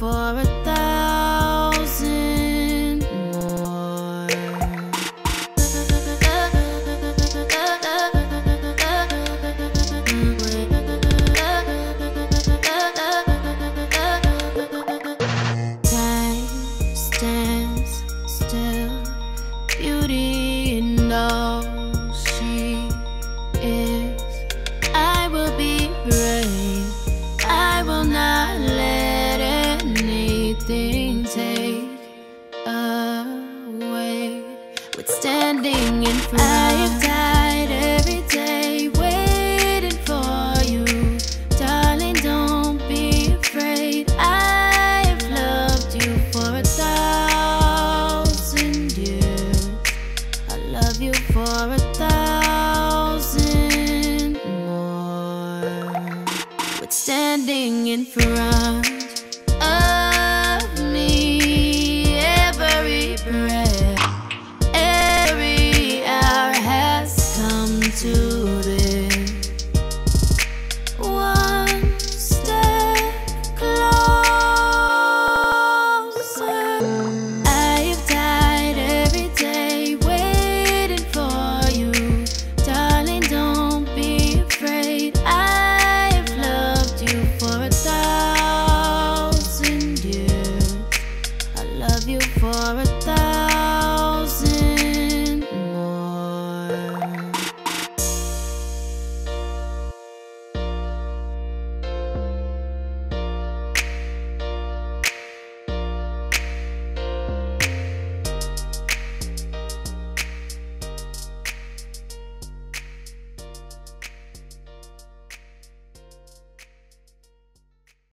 for a standing in front. I have died every day waiting for you. Darling, don't be afraid. I have loved you for a thousand years. I love you for a thousand more. With standing in front. love you for a thousand.